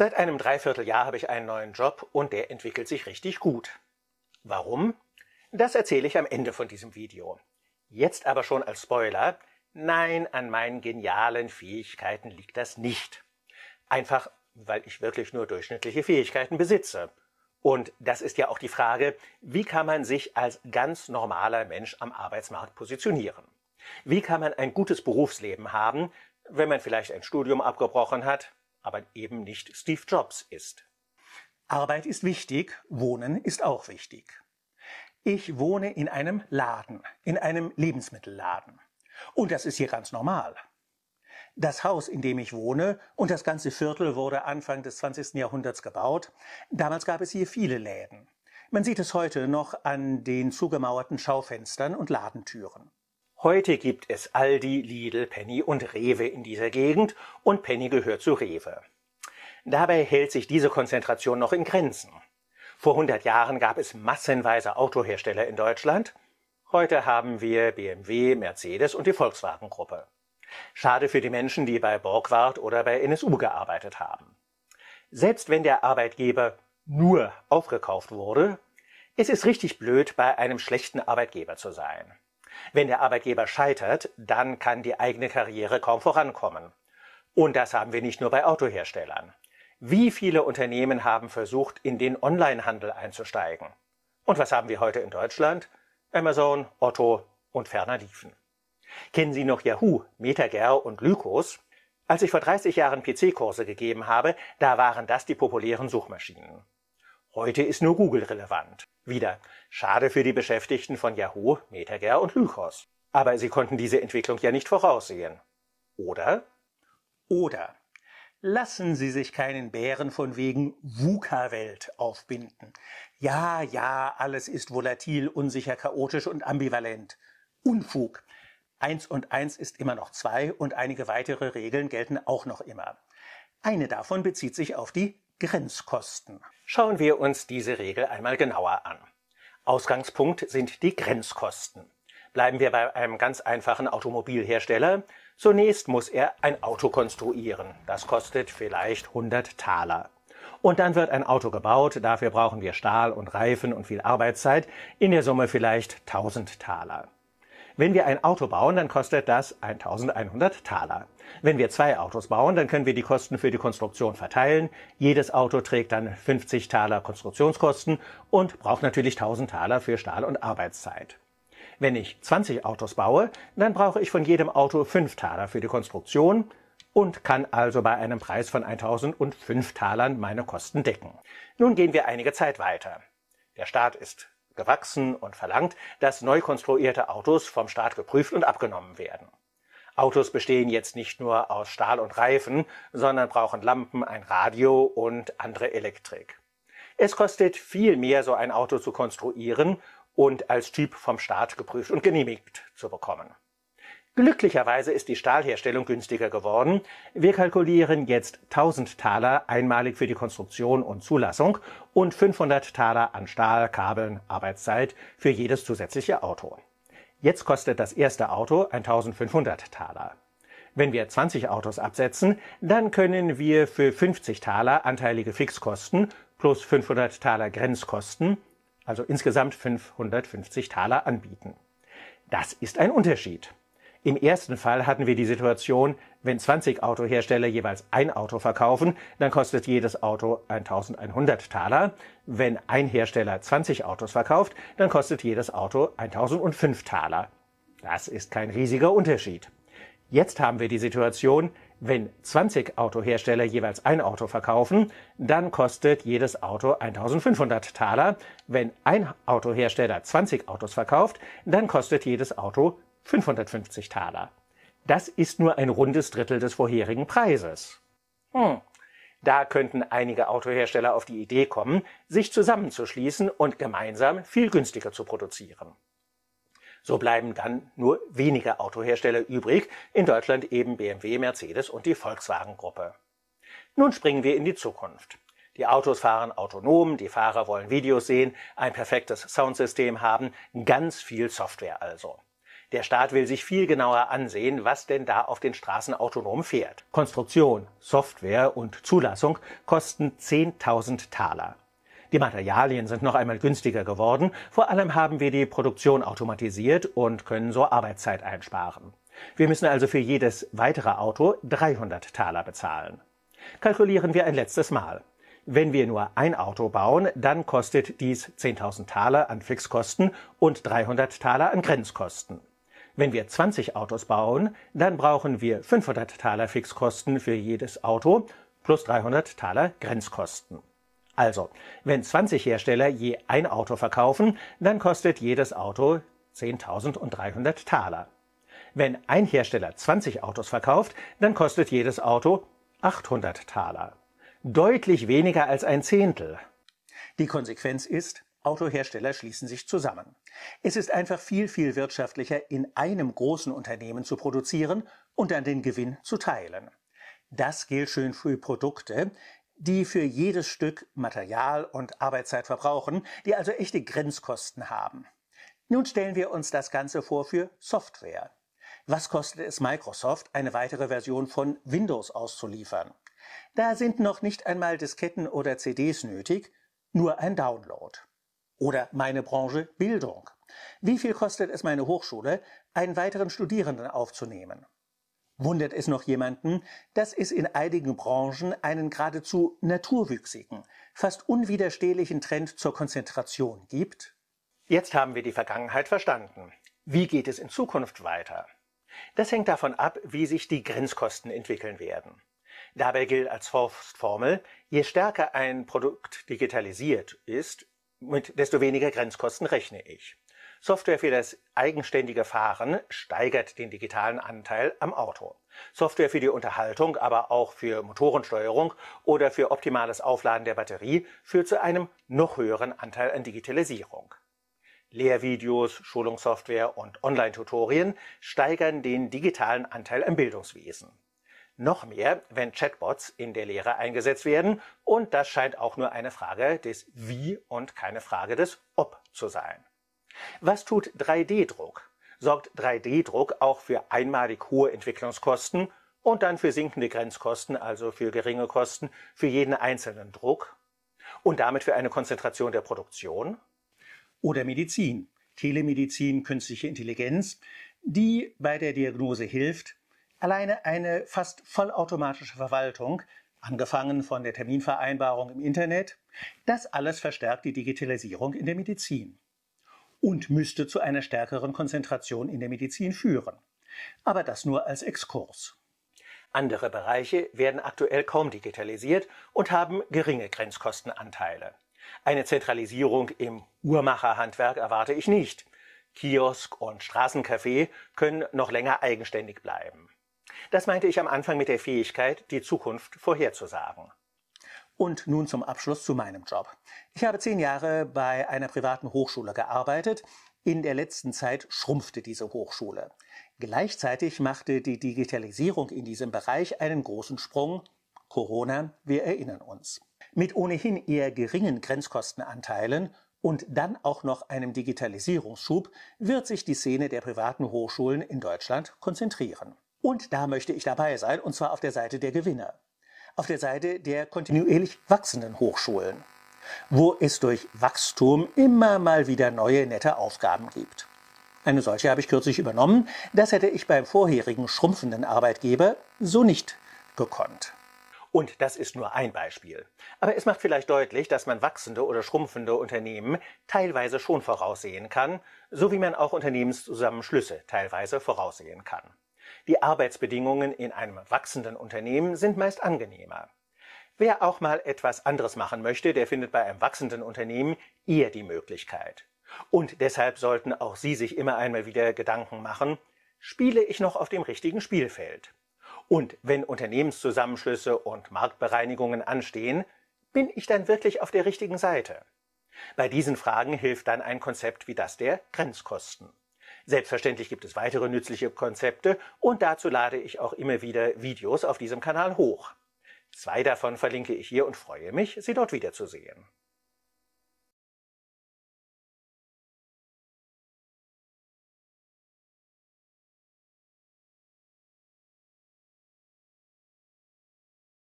Seit einem Dreivierteljahr habe ich einen neuen Job und der entwickelt sich richtig gut. Warum? Das erzähle ich am Ende von diesem Video. Jetzt aber schon als Spoiler, nein, an meinen genialen Fähigkeiten liegt das nicht. Einfach, weil ich wirklich nur durchschnittliche Fähigkeiten besitze. Und das ist ja auch die Frage, wie kann man sich als ganz normaler Mensch am Arbeitsmarkt positionieren? Wie kann man ein gutes Berufsleben haben, wenn man vielleicht ein Studium abgebrochen hat, aber eben nicht Steve Jobs ist? Arbeit ist wichtig, Wohnen ist auch wichtig. Ich wohne in einem Laden, in einem Lebensmittelladen. Und das ist hier ganz normal. Das Haus, in dem ich wohne, und das ganze Viertel wurde Anfang des 20. Jahrhunderts gebaut. Damals gab es hier viele Läden. Man sieht es heute noch an den zugemauerten Schaufenstern und Ladentüren. Heute gibt es Aldi, Lidl, Penny und Rewe in dieser Gegend und Penny gehört zu Rewe. Dabei hält sich diese Konzentration noch in Grenzen. Vor 100 Jahren gab es massenweise Autohersteller in Deutschland. Heute haben wir BMW, Mercedes und die Volkswagen-Gruppe. Schade für die Menschen, die bei Borgward oder bei NSU gearbeitet haben. Selbst wenn der Arbeitgeber nur aufgekauft wurde, es ist richtig blöd, bei einem schlechten Arbeitgeber zu sein. Wenn der Arbeitgeber scheitert, dann kann die eigene Karriere kaum vorankommen. Und das haben wir nicht nur bei Autoherstellern. Wie viele Unternehmen haben versucht, in den Onlinehandel einzusteigen? Und was haben wir heute in Deutschland? Amazon, Otto und ferner liefen. Kennen Sie noch Yahoo, MetaGer und Lykos? Als ich vor 30 Jahren PC-Kurse gegeben habe, da waren das die populären Suchmaschinen. Heute ist nur Google relevant. Wieder, schade für die Beschäftigten von Yahoo, MetaGer und Lykos. Aber sie konnten diese Entwicklung ja nicht voraussehen. Oder? Oder Lassen Sie sich keinen Bären von wegen VUCA-Welt aufbinden. Ja, ja, alles ist volatil, unsicher, chaotisch und ambivalent. Unfug. Eins und eins ist immer noch zwei und einige weitere Regeln gelten auch noch immer. Eine davon bezieht sich auf die Grenzkosten. Schauen wir uns diese Regel einmal genauer an. Ausgangspunkt sind die Grenzkosten. Bleiben wir bei einem ganz einfachen Automobilhersteller. Zunächst muss er ein Auto konstruieren. Das kostet vielleicht 100 Taler. Und dann wird ein Auto gebaut. Dafür brauchen wir Stahl und Reifen und viel Arbeitszeit. In der Summe vielleicht 1000 Taler. Wenn wir ein Auto bauen, dann kostet das 1100 Taler. Wenn wir zwei Autos bauen, dann können wir die Kosten für die Konstruktion verteilen. Jedes Auto trägt dann 50 Taler Konstruktionskosten und braucht natürlich 1000 Taler für Stahl und Arbeitszeit. Wenn ich 20 Autos baue, dann brauche ich von jedem Auto 5 Taler für die Konstruktion und kann also bei einem Preis von 1005 Talern meine Kosten decken. Nun gehen wir einige Zeit weiter. Der Staat ist gewachsen und verlangt, dass neu konstruierte Autos vom Staat geprüft und abgenommen werden. Autos bestehen jetzt nicht nur aus Stahl und Reifen, sondern brauchen Lampen, ein Radio und andere Elektrik. Es kostet viel mehr, so ein Auto zu konstruieren und als Typ vom Staat geprüft und genehmigt zu bekommen. Glücklicherweise ist die Stahlherstellung günstiger geworden. Wir kalkulieren jetzt 1000 Taler einmalig für die Konstruktion und Zulassung und 500 Taler an Stahl, Kabeln, Arbeitszeit für jedes zusätzliche Auto. Jetzt kostet das erste Auto 1500 Taler. Wenn wir 20 Autos absetzen, dann können wir für 50 Taler anteilige Fixkosten plus 500 Taler Grenzkosten also insgesamt 550 Taler anbieten. Das ist ein Unterschied. Im ersten Fall hatten wir die Situation, wenn 20 Autohersteller jeweils ein Auto verkaufen, dann kostet jedes Auto 1100 Taler. Wenn ein Hersteller 20 Autos verkauft, dann kostet jedes Auto 1005 Taler. Das ist kein riesiger Unterschied. Jetzt haben wir die Situation, wenn 20 Autohersteller jeweils ein Auto verkaufen, dann kostet jedes Auto 1500 Taler. Wenn ein Autohersteller 20 Autos verkauft, dann kostet jedes Auto 550 Taler. Das ist nur ein rundes Drittel des vorherigen Preises. Hm. Da könnten einige Autohersteller auf die Idee kommen, sich zusammenzuschließen und gemeinsam viel günstiger zu produzieren. So bleiben dann nur wenige Autohersteller übrig, in Deutschland eben BMW, Mercedes und die Volkswagen-Gruppe. Nun springen wir in die Zukunft. Die Autos fahren autonom, die Fahrer wollen Videos sehen, ein perfektes Soundsystem haben, ganz viel Software also. Der Staat will sich viel genauer ansehen, was denn da auf den Straßen autonom fährt. Konstruktion, Software und Zulassung kosten 10.000 Taler. Die Materialien sind noch einmal günstiger geworden, vor allem haben wir die Produktion automatisiert und können so Arbeitszeit einsparen. Wir müssen also für jedes weitere Auto 300 Taler bezahlen. Kalkulieren wir ein letztes Mal. Wenn wir nur ein Auto bauen, dann kostet dies 10.000 Taler an Fixkosten und 300 Taler an Grenzkosten. Wenn wir 20 Autos bauen, dann brauchen wir 500 Taler Fixkosten für jedes Auto plus 300 Taler Grenzkosten. Also, wenn 20 Hersteller je ein Auto verkaufen, dann kostet jedes Auto 10.300 Taler. Wenn ein Hersteller 20 Autos verkauft, dann kostet jedes Auto 800 Taler. Deutlich weniger als ein Zehntel. Die Konsequenz ist, Autohersteller schließen sich zusammen. Es ist einfach viel, viel wirtschaftlicher, in einem großen Unternehmen zu produzieren und dann den Gewinn zu teilen. Das gilt schön für Produkte, die für jedes Stück Material und Arbeitszeit verbrauchen, die also echte Grenzkosten haben. Nun stellen wir uns das Ganze vor für Software. Was kostet es Microsoft, eine weitere Version von Windows auszuliefern? Da sind noch nicht einmal Disketten oder CDs nötig, nur ein Download. Oder meine Branche Bildung. Wie viel kostet es meine Hochschule, einen weiteren Studierenden aufzunehmen? Wundert es noch jemanden, dass es in einigen Branchen einen geradezu naturwüchsigen, fast unwiderstehlichen Trend zur Konzentration gibt? Jetzt haben wir die Vergangenheit verstanden. Wie geht es in Zukunft weiter? Das hängt davon ab, wie sich die Grenzkosten entwickeln werden. Dabei gilt als Faustformel, je stärker ein Produkt digitalisiert ist, mit desto weniger Grenzkosten rechne ich. Software für das eigenständige Fahren steigert den digitalen Anteil am Auto. Software für die Unterhaltung, aber auch für Motorensteuerung oder für optimales Aufladen der Batterie führt zu einem noch höheren Anteil an Digitalisierung. Lehrvideos, Schulungssoftware und Online-Tutorien steigern den digitalen Anteil am Bildungswesen. Noch mehr, wenn Chatbots in der Lehre eingesetzt werden, und das scheint auch nur eine Frage des Wie und keine Frage des Ob zu sein. Was tut 3D-Druck? Sorgt 3D-Druck auch für einmalig hohe Entwicklungskosten und dann für sinkende Grenzkosten, also für geringe Kosten für jeden einzelnen Druck und damit für eine Konzentration der Produktion? Oder Medizin, Telemedizin, künstliche Intelligenz, die bei der Diagnose hilft, alleine eine fast vollautomatische Verwaltung, angefangen von der Terminvereinbarung im Internet, das alles verstärkt die Digitalisierung in der Medizin und müsste zu einer stärkeren Konzentration in der Medizin führen. Aber das nur als Exkurs. Andere Bereiche werden aktuell kaum digitalisiert und haben geringe Grenzkostenanteile. Eine Zentralisierung im Uhrmacherhandwerk erwarte ich nicht. Kiosk und Straßencafé können noch länger eigenständig bleiben. Das meinte ich am Anfang mit der Fähigkeit, die Zukunft vorherzusagen. Und nun zum Abschluss zu meinem Job. Ich habe zehn Jahre bei einer privaten Hochschule gearbeitet. In der letzten Zeit schrumpfte diese Hochschule. Gleichzeitig machte die Digitalisierung in diesem Bereich einen großen Sprung. Corona, wir erinnern uns. Mit ohnehin eher geringen Grenzkostenanteilen und dann auch noch einem Digitalisierungsschub wird sich die Szene der privaten Hochschulen in Deutschland konzentrieren. Und da möchte ich dabei sein, und zwar auf der Seite der Gewinner auf der Seite der kontinuierlich wachsenden Hochschulen, wo es durch Wachstum immer mal wieder neue nette Aufgaben gibt. Eine solche habe ich kürzlich übernommen, das hätte ich beim vorherigen schrumpfenden Arbeitgeber so nicht gekonnt. Und das ist nur ein Beispiel. Aber es macht vielleicht deutlich, dass man wachsende oder schrumpfende Unternehmen teilweise schon voraussehen kann, so wie man auch Unternehmenszusammenschlüsse teilweise voraussehen kann. Die Arbeitsbedingungen in einem wachsenden Unternehmen sind meist angenehmer. Wer auch mal etwas anderes machen möchte, der findet bei einem wachsenden Unternehmen eher die Möglichkeit. Und deshalb sollten auch Sie sich immer einmal wieder Gedanken machen, spiele ich noch auf dem richtigen Spielfeld? Und wenn Unternehmenszusammenschlüsse und Marktbereinigungen anstehen, bin ich dann wirklich auf der richtigen Seite? Bei diesen Fragen hilft dann ein Konzept wie das der Grenzkosten. Selbstverständlich gibt es weitere nützliche Konzepte und dazu lade ich auch immer wieder Videos auf diesem Kanal hoch. Zwei davon verlinke ich hier und freue mich, Sie dort wiederzusehen.